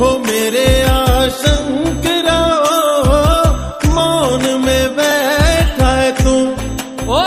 हो मेरे आशंक मौन में बैठा है तू। ओ